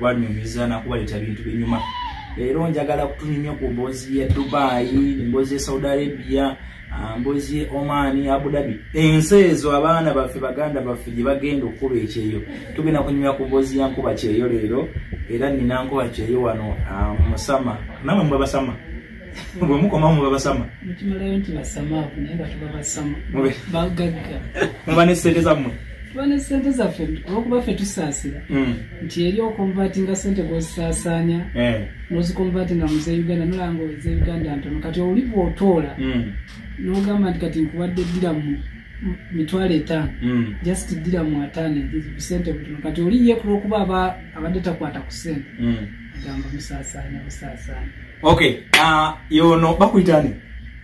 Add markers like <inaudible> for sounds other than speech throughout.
kubanyumiza nakubaleeta bintu binyuma leero njagala kutunyumya ku mboozi ya dubayi emboozi ya saudi arabia ah, mboozi ya omani abu dhabi. Ensi ezo abaana baffe baganda baffe gye bagenda okukuba ekyeyo. Tugenda kunyumya ku mboozi ya nkuba kyeyo leero era nina nkuba kyeyo wano ah, musama. Namwe muba basama? <laughs> Bwe mukoma muba basama mukimalayo nti basamaavu naye nga tuba basama. Mube. bagagga. <laughs> Muba ne sente zammwe tuba ne sente zaffe olwokuba ffe tusaasira Mm. nti eri okonvatinga sente gozisaasaanya Eh. nozikonvatinga muze uganda nolanga oze uganda ntono kati oli bwotoola Mm. nogamba nti kati nkuwadde diramu m- mitwalo etaano Mm. just diramu ataano busente butono kati oli ye kulwokuba aba abadde takwata ku sente agamba musaasaanya busaasaanya okay ah, yono bakuyitani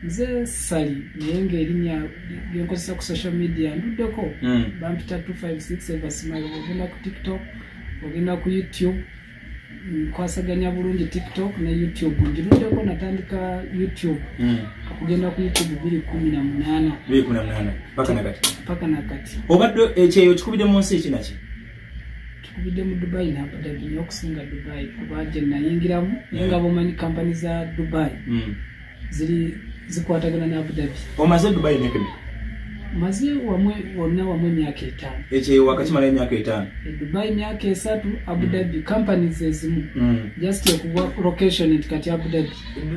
nze sali naye ngaerinnya lyenkozesa ku social media nduddeko. Mm. bampita 256 evasimal ogenda ku tiktok ogenda ku youtube nkwasaganya bulungi tiktok ne youtube. Ngiruddeko natandika youtube. Mm. okugenda ku youtube 218 bibiri kumi na munana paka nakati obadde ekyeyo kikubidde mu nsi eki naki tukubidde mu dubai nyo okusinga dubai. Kuba gye nayingiramu naye nga bomanyi kampani za dubai. Ziri zikwatagana ne abudabi omaze dubayi nekemi maze wamwe wonna wamu emyaka etaano. Ekyeyo wakakimalayo emyaka etaano? E dubai myaka esatu abudabi companies ezimu Mm. just okuwa location nti kati abudabi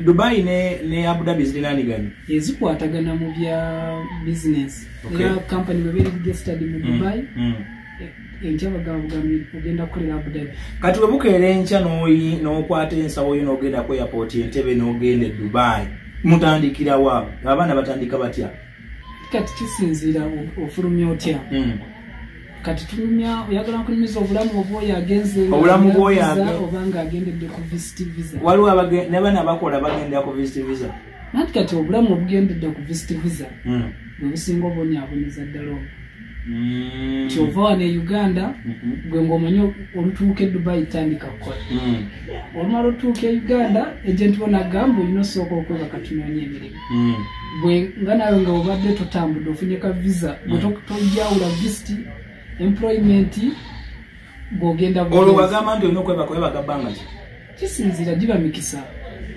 dubayi ne abudabi zirinaniganye ezikwatagana mu bya business. Okay. era company bwe beri registered mu Mm. e- enkya bagamba bugambi ogenda kukolera abudabi kati webukeera enkya n'okwata ensawo yo n'ogenda ku airport entebe n'ogenda e dubayi mutandikirawa abaana batandika batya? Kati kisinziira ofulumya otya? Mm. kati tulumya oyagala nkunyumiza obulamu oba oyo agenze nga Obulamu alina bw'oyo visa age- oba nga agendedde ku visit visa. Waliwo abage- ne bana bakola bagenda ku visit visa? Nanti kati obulamu obugendedde ku visit visa bwe businga obonyaaboneza ddala obwo. Kyova wano e uganda Mhm. gwe ngaomanyi olutuuka e dubayi tandika kukola Mm. olumala otuuka e uganda ejenti bonagamba olina osooka okwebaka tunoonya emirimu Mm. bwe nga nawe nga obadde totambudde ofunye ka visa bwe Mm. to- tojawula visiti employment bw'ogenda olwo bugenzi. wagamba nti olina okwebaka webaga bbanga ki kisinzira giba mikisa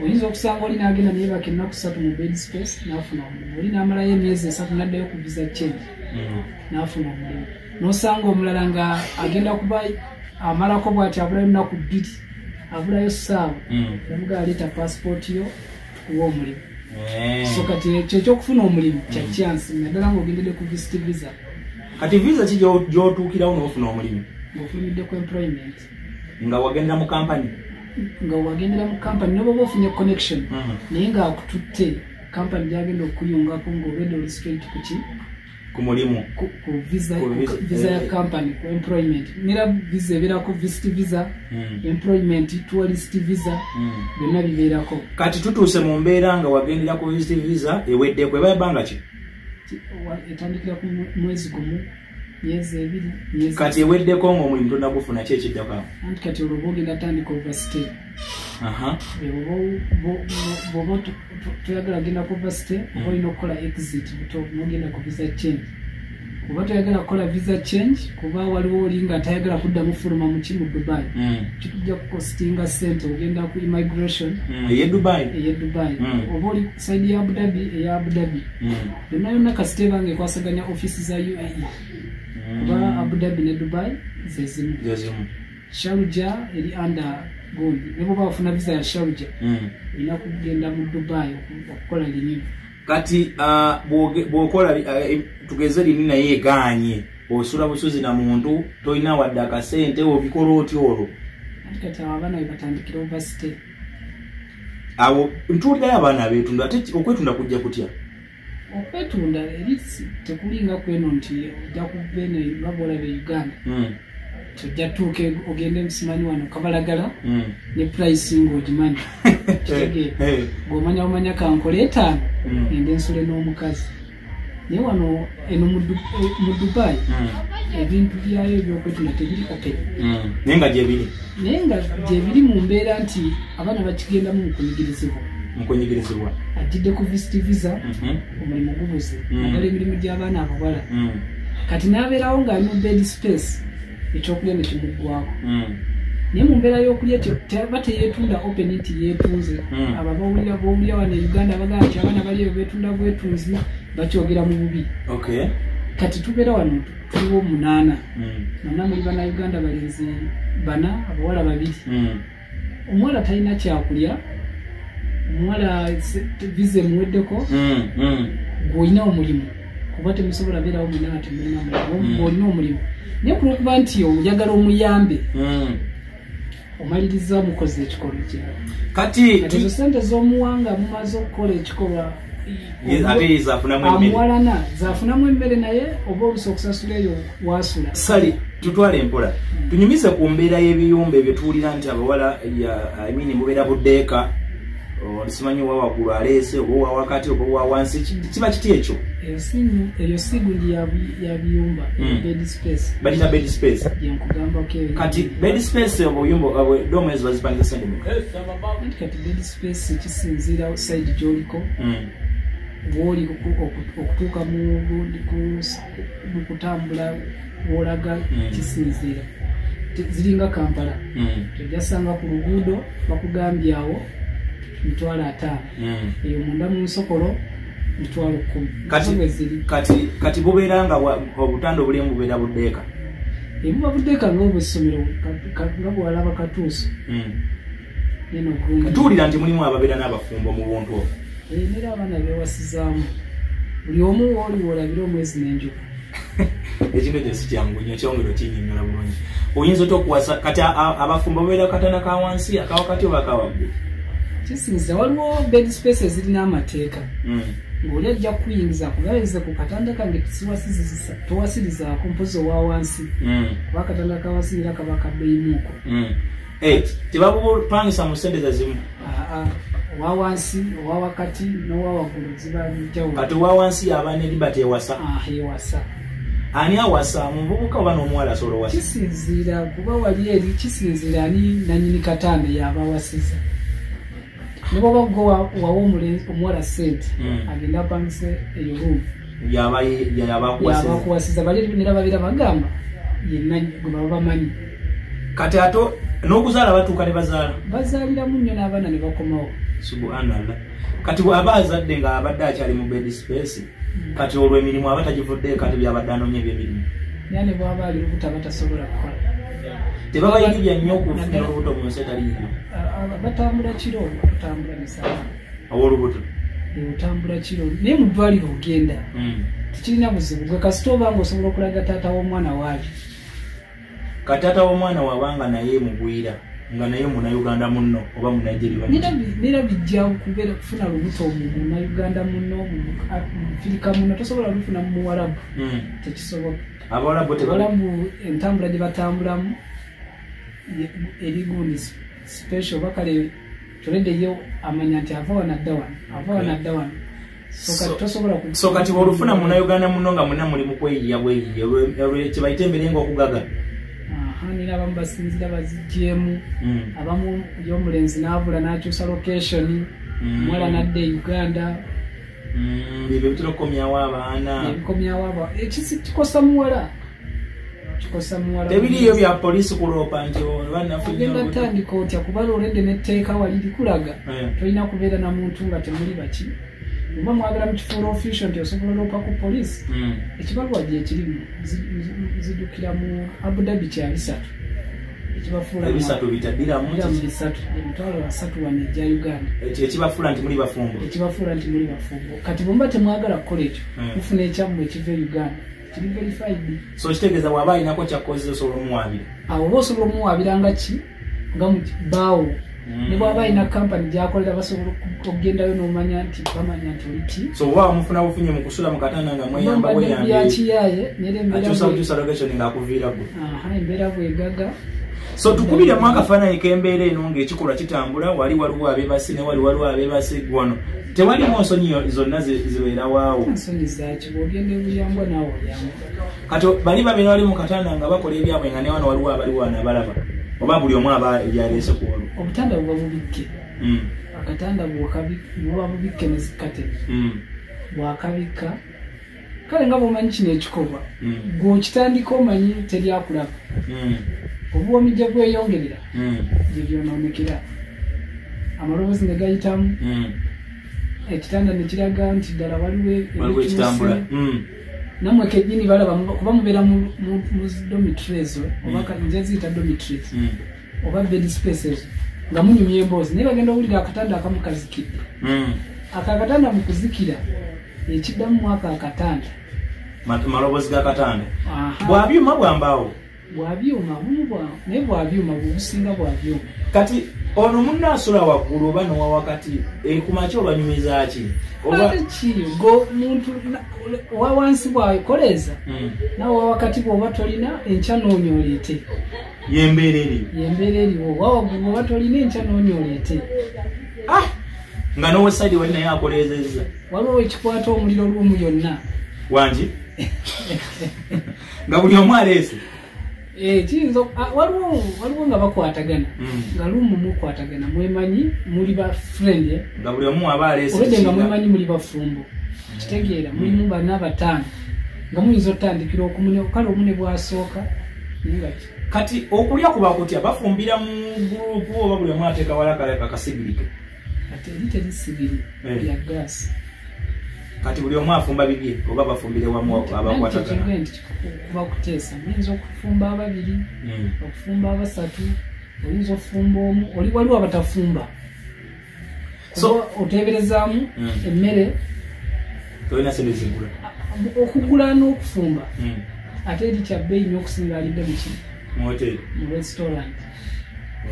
oyinza okusanga oli nagenda nayebaka ennaku satu mu bed space nafuna omulimu. Oli namalayo emyezi esatu naddayo ku visa change Mm. nafuna omulimu. Nosanga omulala nga agenda kuba amalako bwati abulayo ennaku bbiri abulayo saawa Mm. yamuga aleeta pasipooti yo tukuwa omulimu Eh. so kati ekyo ekyokufuna omulimu kya chansi naddala ngaogendedde ku visit visa. Kati visa ki gyo- gyotuukirawo n'ofuna omulimu? Ngaofulumidde ku employment. Nga wagendera mu kampani nga wagendera mu kampani noba oba ofunye connection Mhm. naye ngaakututte kampani gyagenda okuyungako ngaobedde oli straight kuki ku mulimu ku visa ya eh. kampani ku employment nera visa ebeerako visit visa Mm. employment tourist visa Mm. byonna bibeerako kati tutuuse mu mbeera nga wagendera ku visit visa eweddeku eba ebbanga ki etandikira ku mwe- mwezi gumu kati eweddeko ng'omulimu tonagufuna ki ekiddako? Anti kati olwo oba ogenda tandika overstay. Aha. bwoba toyagala genda ku overstay oba olina okukola exit nogenda ku visa change. Oba toyagala kukola visa change kuba waliwo oli nga tayagala kuddamu fuluma muki mu dubai. Mm. kitujja kukostinga sente ogenda ku immigration. Mm. eye dubayi eye dubai. Mm. oba oli saidi ya abudabi eya abudabi yonna yonna kasite ebanga ekwasaganya ofisi za uae kuba abudabi ne dubai zezimu sharuja eri under gundi ne bwoba bafuna visa ya sharuja olina kugenda mu dubai oku- okukola linivu kati bw'oge- bw'okola eh, tugeze lini naye egaanye osula busuzi na muntu tolina wadde akasente obikola otya olwo. Kati abo abaana bwe batandikira overstay awo ntuulirayo abaana abeetunda ate okwetunda kujja kutya okwetunda eri tekulinga kweno nti ojja kuva eno lwaba olaba e uganda Mm. tojja tuuke ogende simanyi wano kabalagala Mm. ne price ng'ogimanyi <laughs> kitegeera bw'omanya bumanya kankole etaano Mm. ngende ensule n'omukazi naye wano eno mu eh, mm, ebintu byayo ebyokwetunda tebiri mm. naye nga gyebiri naye nga gyebiri mu mbeera nti abaana bakigendamu mu kunyigirizibwa mukunyigirizibwa ajjidde ku visit visa Mhm. omulimu gubuze Mm. naddala emirimu gy'abaana abawala. Mm, kati n'abeerawo ng'ali mu bed space ekyokulya ne kimuggwako naye mu mbeera y'okulya teba teyeetunda open nti yeetunze. Abo bawulira bowulira wano e uganda bagaa nti abaana bali eyo beetunda bwetunzi bakyogera mu bubi. Okay kati tubeera wano tuliwo munaana nana muli bannayuganda balenzi bana abawala babiri. Omuwala talina kyakulya omuwala visa emuweddeko Mm. Mm. gweolina omulimu. Kuba temusobola beerawo munaana temulina mulimu olina omulimu. Naye kulwokuba nti oyagala omuyambe. Omaliriza mukoze ekikolwa kyawe kati ezo sente z'omuwanga mumaze okukola ekikolwa ate ye zaafunamu emmere. Amuwalana zafunamu emmere naye oba olusa okusasula eyo wasula sali tutwale empola tunyumize ku mbeera y'ebiyumba ebyo tuwulira nti abawala ya- I mean, mubeera buddeeka simanyi owa waggulu aleese oba owa wakati oba owa wansi Ki- kiba kiti ekyo? Eyo simu eyo si gundi ya bi- ya biyumba Mm. bed space. Kati bed space obuyumba domu ezo bazipangisa sente kati. Bed space kisinziira side gy'oliko. Bwoli oku- okutuuka mu bu- ku- mu kutambula wolaga Mm. kisinziira. Ziringa kampala. Mm. tojasanga ku luguudo bakugambye awo mitwalo ataano Mm. eyo munda mu nsokolo mitwalo kumi Kati- bubeera nga obutanda obulimu bubeera buddeeka. Ebuba buddeeka ngaobwessomero nga bwalaba katuuso. Mm. bulungi tuwulira nti mulimu ababeera n'abafumbo mu buntu. Obwo Eh, nera abaana bewasizaamu buli omu wooli woolabira omwezi n'enjuku <laughs> ekintu ekyo si kyangu nnyo kyongero kinyinnyola bulungi. Oyinza otya okuwasa kati abafumbo babeera katana ka wansi akawakati oba akawaggulu kisinziza waliwo bed space ezirina amateeka. Mm. ng'oli ajja kuyingiza kubayinza ku katanda kange towasirizaako mpozi owa wansi. Mm. kuba akatanda ka wansi era kaba kabbeyimuuko Mm. Eh, tebabupangisa mu sente zezimu Aa, owa wansi owa wakati n'owa waggulu ziba njawulo. Kati owa wansi yaba ne libati ewasa? Ah, ewasa. Ani awasa? Muvubuka oba n'omuwala asobola owasa? Kisinziira kuba wali eri kisinziira ani nanyini katanda yaba awasiza ne bwoba gwe wa- wawa omule- omuwala sente Mm. agenda apangise eyo ruumu yaba yaba akuwasiza yabakuwasiza bali nera babeera bagamba yenna gwe baba bamanyi. Kati ate n'okuzaala batuuka ne bazaala? Bazaaliramu nnyo n'abaana ne bakomawo. Subhanallah. Kati bw'aba azadde nga abadde akyali mu bed space kati olwo emirimu aba tagivudde kati byabadde anoonya ebyemirimu. Naye ne bwaba ali lubuto aba tasobola kukola tebabayiribya nnyo okufunira olubuto mu nsi etali yibyo ah, batambula kiro tutambula misana. Ow'olubuto otambula kiro. Naye mu ddwaliro ogenda Mm. tekirina buzibu. Gwe kasita oba nga osobola okulaga taata w'omwana waali? Kati taata w'omwana wabanga naye mugwira nga naye munayuganda munno oba munaigeria nera bijja kubeera kufuna lubuto mu munayuganda muno mufirika muno tosobola lufuna mu muwarabu. Tekisoboka abawala bo teba abalabu entambula gye batambulamu ye- eri gundi special bakale toleddeyo amanya nti ava wano adda wano ava wano adda wano. So kati olufuna munayuganda munno nga muna muli mu kweyiya bweyiye kyebayita embere ngaokugaga Aha, nina abamu basinzira bazigyemu Mm. abamu yomulenzi n'abula n'akyusa location. Mm. omuwala n'adda e uganda. Mm, bibyo bitera okukomyawo abaana. Ebikomyawo aba ekisi muwala kikosa muwala tebiriyo bya poliisi kuloopa nti banafunye tandika otya? Kuba olwedde netteeka wali likulaga tolina kubeera na muntu nga temuli baki. Oba mwagala mu kifuula official nti osobola oloopa ku poliisi? Ekibalwa gye ekirimu zi- zi- zijjukira mu abudabi kya bisatu. Ekibafuula mu- ebisatu bitaddiramu bira mu bisatu. Emitwalo basatu wano egya uganda. Ekibafuula nti muli bafumbo kati bwemuba temwagala kukola ekyo Mm. mufuna ekyammwe ekiva e uganda so kitegeeza bw'aba alinako kyakozesa osobola omuwaabira awo oba osobola omuwaabiranga ki? Nga mu baawo ne bwaba alina kampani gyakolera basobola oku- okugendayo n'omanya nti bamanya nti oliki so oba wamufuna bufunye mu kusula mu katanda nga mweyamba weyambe byakiyaaye nera embeera akyusa bukyusa location ng'akuviira gwe embeera bwegaga so tukubiremu akafaananyi k'embeera eno ng'ekikolwa kitambula wali waliwo abebase ne wali waliwo abebase gwano tewalimu nsonyi yo- zonna zi- zibeerawaawo ensonyi kati bali babeera bali mu katanda nga bakola ebyabwe nga ne wano waliwo abaliwo wano abalaba oba buli omu aba ebyaleese ku walo. Obutanda buba bubikke. Mm, akatanda buba bubikke ne zikate. Mm, bwakabikka. Kale nga bwomanyi kino ekikolwa mm, gweokitandika omanyi teryakulaba obuwomi gye bweyongerera Mm. gye byonoonekera. Amaloboozi ne gayitamu. Mm. ekitanda ne kiraga nti ddala waliwo ekitambula. Ebituuse. Mm. nammwe kennyini balaba kuba mubeera mu domitries oba nze ziyita domitries Mm. oba bed spaces nga munyumya emboozi. Naye bagenda owulira akatanda akamu kazikidde. Ako akatanda mu kuzikira ekiddamu mwaka akatanda. Ma- maloboozi gakatanda bwabyuma bwambaawo bwabyuma bumu naye bwabyuma bwebusinga bwabyuma kati ono munnaasula waggulu oba nowa wakati ekumakya obanyumiza ki? Oba ate ki go muntu na- owa wansi bwakoleeza Mm. nawe owa wakati bw'oba tolina enkya noonya oleete yembeera eriyo yembeera eriwo owa waggulu bw'oba tolina enkya noonya oleete Ah! nga nowesaidi wali naye akoleezezza. Waliwo ekikwata omuliro lumu yonna. Wangi <laughs> nga buli omu aleese kiyinza ok- ah, waliwo waliwo nga bakwatagana. Mm. nga lumu mukwatagana. Mwemanyi muli ba friend eh? nga buli omu aba aleese obedde nga mwemanyi muli bafumbo kitegeera mulimu bana bataano nga muyinza otandikira okumune kale omune bwasooka naye nga ki- kati okulya kuba kutya? Bafumbira mu gurupu oba buli omu ateeka wala kale kakasigirike ate eri terisibiri Eh. lya gaasi kati buli omu afumba bibye oba bafumbire wamu abakwatagana nti kuba kuteesa muyinza okufumba ababiri Mm. okufumba abasatu oyinza okufumba omu oli waliwo abatafumba. So- kuba oteeberezaamu Mm. emmere tolina sente zigula okugula n'okufumba. Mm. ate eri kya bbeeyi n'okusinga alidde mu ki? Mu restaurant.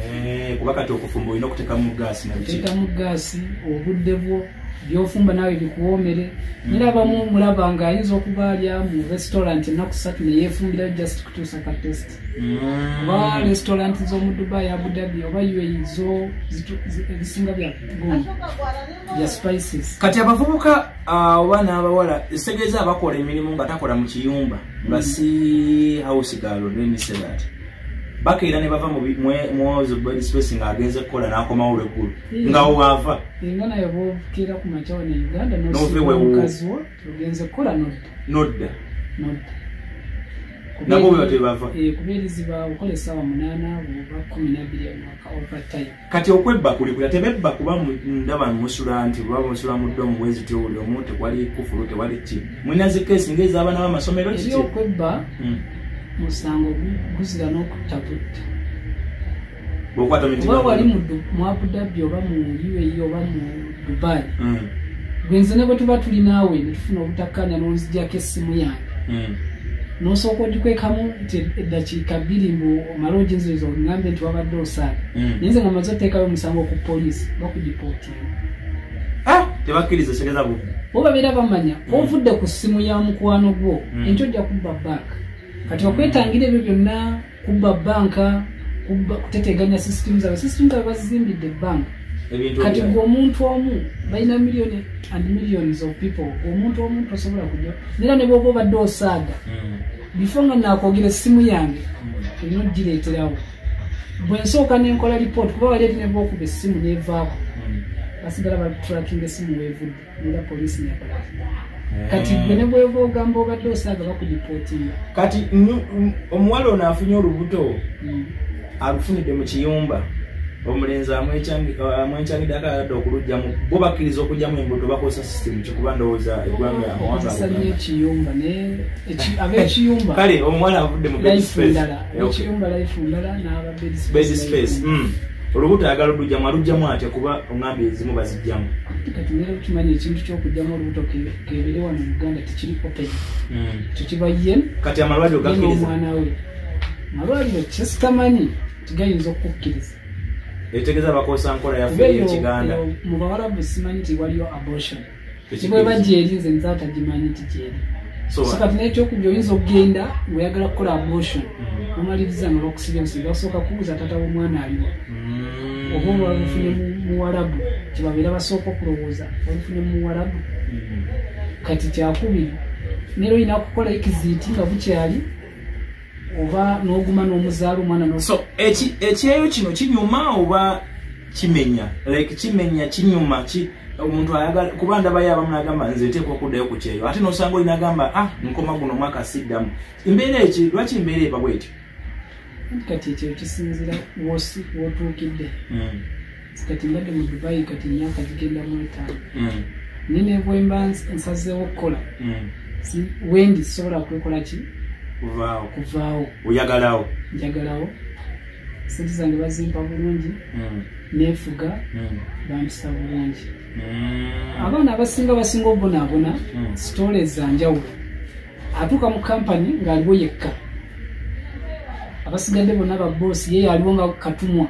Eh, kuba kati okufumba olina okuteekamu gaasi na biki? Teekamu gaasi obudde bwo byofumba naawe bikuwoomere. Nera abamu mulaba nga ayinza okuba alya mu restaurant ennaku ssatu neyeefumbira just kutuusa ka test Mm. oba restaurant z'omu dubai abu dhabi oba uae zo ebisinga bya spices. Kati abavubuka ah, oba n'abawala kitegeeza abakola emirimu nga takola mu kiyumba nga si house galo nemisedat bakeera ne bava mu bi- mwe- mwozo body space nga agenze kukola n'akomawo lweggulu Yeah. nga waava enga naye bwobukiira ku makyawo ne uganda N'ove nosiba wewu- omukazi wo. ogenze kukola nodda. Nodda. Nodda. Nabo bwe tebava kuba eriziba okola essaawa munaana oba kumi nabiri omwaka overtime kati okwebba kuli kulya tebebba kuba ndaba musula nti oba musula mu ddomu bwezityo buli omu tewali kufulu tewali ki? Mulina zikeesi ngaez'abaana b'amasomero eri kiki okwebba Mm. Musango gu- guzira n'okuttabutta bw'okwata oba wali mu abu dhabi oba mu uae oba mu dubai gwenze ne bwe tuba tuli naawe ne tufuna obutakkanya n'onzijjako essimu yange Mm. n'osooka ogikwekamu nti eddakiika bbiri mbu omale oginziriza ogambe nti wabadde osaaga Mm. naye nze nga maze oteekayo omusango ku poliisi bakugipootinga Ah, tebakkiriza segeza bubbi bo babeera bamanya ovudde ku ssimu ya mukwano gwo enkyo ojja kubba banka kati okwetangira ebyo byonna kubba banka kubba- kuteteganya sisitimu zaabwe sisitimu zaabwe bazizimbidde banka ebintu kati gwe omuntu omu balina million and millions of people omuntu omu tosobola kujja nera ne bwoba obadde osaaga Mm. bifo nga nakwogera essimu yange olina ogireeterawo bwe nsooka nenkola lipooti kuba wali eri ne bwokuba essimu nevaako Mm. basigala batrakinga essimu weevudde era poliisi nekola. Kati gwe ne bweva ogamba obadde osaaga bakudipootinga kati omuwala ono afunye olubuto Mm. alufunidde mu kiyumba. Omulenzi amwencangidde akagadde okulugjamu bo bakkiriza okugjamu embuto bakozesa sisitemu kikuba ndowooza eggwanga Uganda. ekiyumba. Ab'ekiyumba <laughs> kale omuwala avudde mu bed life space. ndala. Eh, ndala n'aba bed olubuto ayagala olugjamu alugjamu atya kuba oŋambye ezimu bazijjamu kati nera okimanyi ekintu ky'okugjamu olubuto ke- keebere wano mu uganda tekiri open Mm. ekyo kiba yen kati amalwaliro ye gakkiriza? n'omwana we malwaliro kyesitamanyi tigayinza okukkiriza. Etegeeza bakosa nkola yaffe eyekiganda mu bawarabu simanyi nti waliyo abortion. Bweba gyeri nze nze atagimanyi nti gyeri So, so kati nekyokubya oyinza okugenda ngaoyagala kukola abortion Mm. omaliriza nolwokusibya omusinga basooka kubuuza tata w'omwana aliwa Mm. oba oba walufunye mu- mu warabu kyebabeera basooka okulowooza walufunye mu warabu Mm. kati kyakubiri nera olina kukola ekiziti nga bukyali oba n'oguma n'omuzaala omwana so ekyeyo kino kinyuma oba kimenya like kimenya kinyuma ki omuntu ayagala kuba ndabayo abamu nagamba nze nteekwa okuddayo ku kyeyo. Ate nosanga oli nagamba ah nkoma guno omwaka siddamu embeera eki lwaki embeera eba bwetyo kati ekyo kisinzira wosi- wotuukidde. Mm. kati mbadde mu dubayi kati emyaka gigenda mu etaano. Mm. naye ne bwe mba ns- nsazeewo okukola. Mm. si- wendi sisobola kwekola ki? Kuvaawo. Oyagalawo. Njagalawo. Sente zange bazimpa bulungi Mm. neefuga Mm. bampisa bulungi Mm. abaana abasinga basinga obonaabona Mm. sitole ezanjawulo atuuka mu kampani ng'aliwo yekka abasigadde bonna baboosi ye aliwo nga katumwa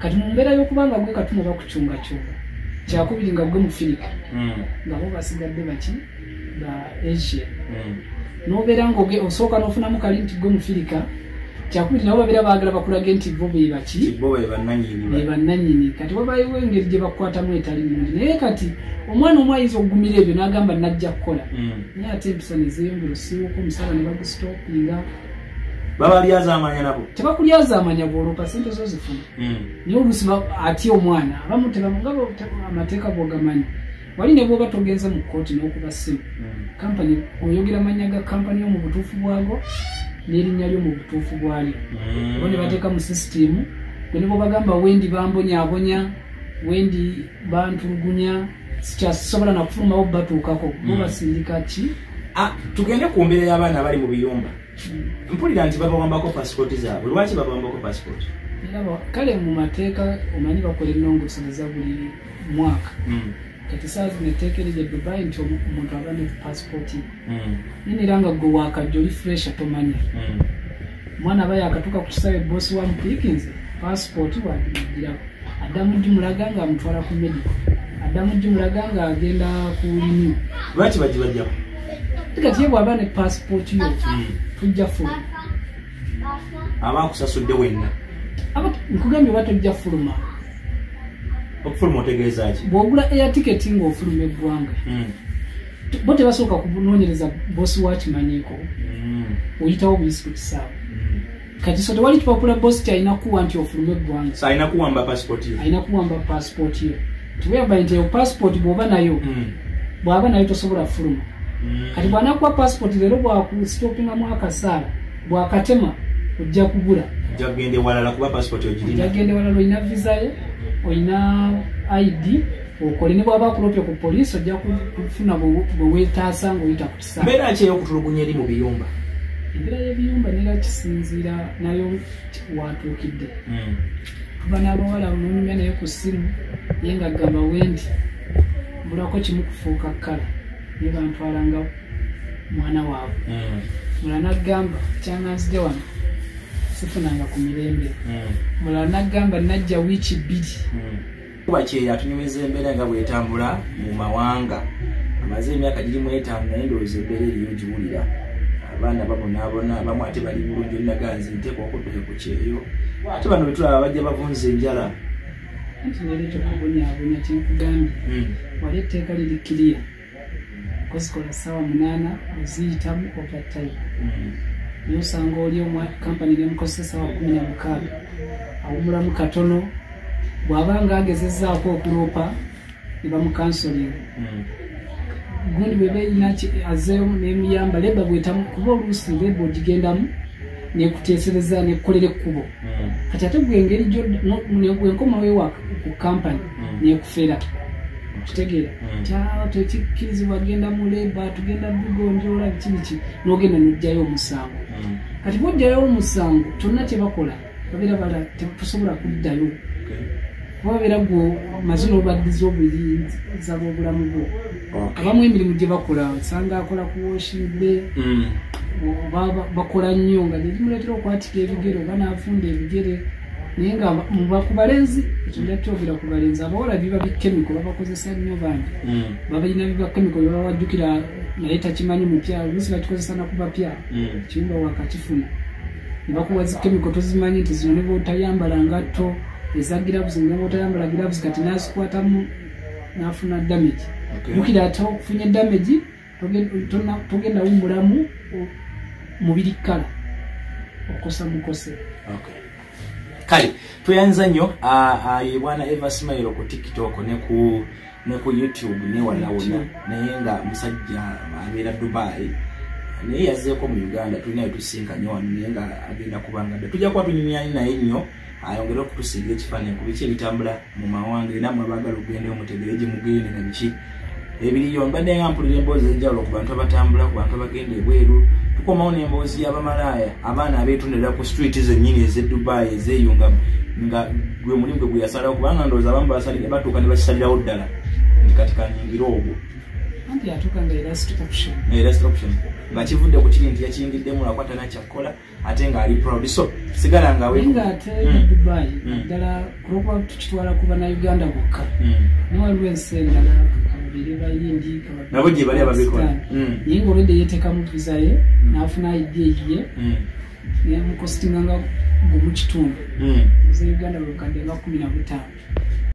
kati mu mbeera y'okuba nga gwe katumwa bakucungacunga kyakubiri nga gwe mufirika Mm. nga bo basigadde baki ba asia nobeera nga osooka n'ofunamu kali nti gwe mufirika kyakubiri nabo babeera baagala bakulage nti bo be baki? Bo be bannanyini be bannanyini kati wabayiwo engeri gye bakwatamu etali nungi naye kati omwana omu ayinza okugumira ebyo n'agamba najja kukola. Mm. naye ate empisa nezeyongera osiiwuka omusala ne bagusitopinga baba lyazaamanya nabo. Tebakulyazaamanya bwoloopa sente zo zifuna. Mm. naye oluusi atya omwana abamu tebamugaba amateeka bwogamanyi. Wali ne bwoba togenze mu kkooti n'okuba ssimu. Mm. kampani oyogera amannya ga kampani yo mu butuufu bwago n'erinnya lyo mu butuufu bwalyo Mm. bo ne bateeka mu sisitimu gwe ne bwebagamba wendi bambonyaabonya wendi bantulugunya sikyasobola nakufulumawo batuukako. Bo Mm. ki? Ah, tugende ku mbeera y'abaana abali mu biyumba. Mpulira nti babawambako pasipoti zaabwe. Lwaki babawambako ba- kale mu mateeka omanyi bakola ennongosereza buli mwaka. Mm. Kati saa zino etteeka eryo gye dubai nti omu- omuntu aba ne pasipoti ye Mm. nenera nga gwe wakajja oli fresha tomanya. Mm. omwana aba yakatuuka ku kisawe bosi wa mupiikinze pasipoti wadimugirako addamu jumulaga nga amutwala ku medico addamu jumulaga nga agenda ku liniw lwaki bagibajjako kati ye bw'aba ne pasipoti yo Mm. tujja fuluma. Aba akusasudde wenna nkugambye oba tojja fuluma okufuluma otegeeza ki? Bw'ogula air tiketi ng'ofuluma eggwanga Mm. bo tebasooka kunoonyereza bosi wakimanyiiko Mm. oyitawo buyisi ku kisaawe Mm. kati so tewali kipapula bosi kyalina kuwa nti ofulume eggwanga? Alina kuwamba pasipoti yo? Alina kuwamba pasipoti yo. Tiweyamba nti eyo pasipoti bw'oba nayo bw'aba nayo tosobola fuluma kati bw'anakuwa pasipoti leero bwakusitopingamu akasaala bw'akatema ojja kubula ojja kugenda ewalala kuba pasipoti ogirina. Ojjagenda ewalala olina visa ye olina id okole ne bw'aba akulopye ku poliisi ojja ku- kufuna bwe weetaasa ng'oyita ku kisaala mbeera ki ey'okutulugunya eri mu biyumba? Embeera y'ebiyumba nera kisinziira nayo watuukidde. Mm. tuba n'abawala nonyumya naye ku ssimu naye nga gamba wendi mbulako kimu kufuuka kkala naye bantwalanga mwana waabwe. Mm. mulala naggamba kyanganzide wano sifunanga ku mirembe. Mm. mulala naggamba najja wiiki bbiri. Kuba kyeyo atunyumiza embeera nga bwetambula mu mawanga. Amaze emyaka girimu etaano naye ndowooza embeera eriyo giwulira abaana babonaabona abamu ate bali bulungi olinaganzi nteekwa okudduke ku kyeyo. Ate bano betulaba bajja bavunza enjala. Anti leero ekyo kubonyaabonya kyenkugambye Mm. wali etteeka liri kiriya kozikola ssaawa munaana oziyitamu overtime Mm. Naye osanga oli kampani nemukozesa ssaawa kumi na mukaaga awumulamu katono bw'aba nga agezezaako okuloopa ne bamukansolinga Mm. gundi bweba erina azeeyo nemuyamba leba bwetamu kuba oluusi leba ogigendamu nekuteesereza nekukolera ekkubo Mm. kati ate gwe engeri gwenkomawewa ku kampani Mm. nekufera kitegeera Mm. kyawo tekikkirizibwa genda mu leba tugenda bigonjoola biki biki nogenda nojjayo omusango kati bwojjayo omusango kyonna kyebakola babeera bala tusobola kuddayo kuba babeera gwe mazino obaddiza obuyinza bwobulamu bwo abamu emirimu gye bakola osanga akola ku washingbe Mm. oba ba- bakola nnyo nga nekimuleetera okwatika ebigere oba naafunda ebigere naye nga ba- mu ba- ku balenzi ekyo nja kyogera ku balenzi abawala biba bikemiko babakozesa nnyo bangi Mm. babalina biba kemiko byebabawajjukira naye takimanyi mupya oluusi bakikozesa nakubapya Mm. kiyumba wakakifuna nebakuwa zikemiko tozimanyi nti zino neba otayambala ngatto eza giravuzi neba otayambala giravuzi kati nazikwatamu nafuna damage Okay. jukira ate okufunya damage togen- tona- togenda wumbulamu o- mubiri kala okosa mukose Okay. Kale tweyanza nnyo ye bwana eva smailo ku tiktok ne ku ne ku youtube ne wala wona. Naye nga musajja abeera dubai naye yazzeeko mu uganda tulina wetusinkanye wano naye nga agenda kubanga dda tujja kuba tunyumyani naye nnyo ayongere okutusiigira ekifaananyi ku biki ebitambula mu mawanga era mwe abaagala okugenda omutegere gye mugende na biki ebiriyo mbadde nga mpulira emboozi ez'enjawulo ku bantu abatambula ku bantu abagenda ebweru tukomawo n'emboozi y'abamalaaya abaana abeetondera ku street zennyini ez'edubayi ezeeyo nga nga gwe mulimu gwe gwe yasalawo kubanga ndowooza abamu batuuka ne bakisalirawo ddala. Kati kanyingire ogwo. Anti yatuuka nga era nga kivudde ku kiri nti yakiyingiddemu lwakwata nakyakukola ate ng'ali proud. So sigala nga naye nga ate Mm. dubayi Mm. ddala kulwokuba tukitwala kuba na uganda bokka. Mm. naye waliwo ensi endala ababiri bayindi nabo gye bali ababikola naye ngaolwedde yeteekamu visa ye n'afuna idea ye nemukositinganga gumu kitundu Mm. ze uganda bwekadde nga kumi na butaano